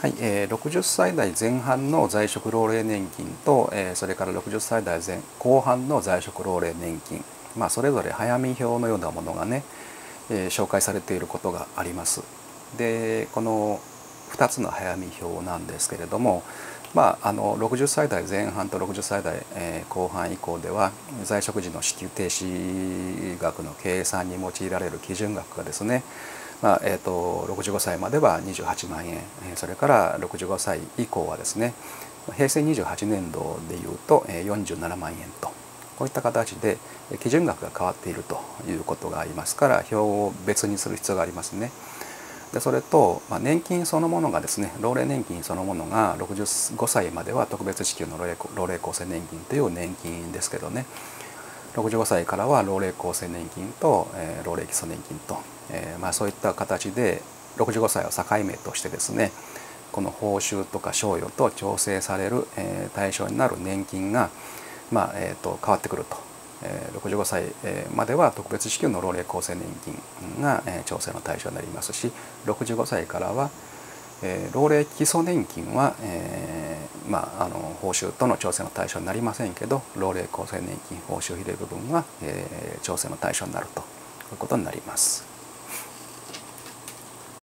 はいえー、60歳代前半の在職老齢年金と、えー、それから60歳代前後半の在職老齢年金、まあ、それぞれ早見表のようなものがね、えー、紹介されていることがあります。でこの2つの早見表なんですけれども、まあ、あの60歳代前半と60歳代、え、後半以降では在職時の支給停止額の計算に用いられる基準額がですねまあえーと、65歳までは28万円。それから65歳以降はですね平成28年度でいうと47万円と。こういった形で基準額が変わっているということがありますから表を別にする必要がありますね。でそれと、まあ、年金そのものがですね老齢年金そのものが65歳までは特別支給の老齢厚生年金という年金ですけどね。65歳からは老齢厚生年金と、えー、老齢基礎年金と、えーまあ、そういった形で65歳を境目としてですねこの報酬とか賞与と調整される、えー、対象になる年金が、まあえーと、変わってくると、えー、65歳までは特別支給の老齢厚生年金が、えー、調整の対象になりますし65歳からは、えー、老齢基礎年金は、えーまあ、あの報酬との調整の対象になりませんけど老齢厚生年金報酬比例部分は、えー、調整の対象になるということになります。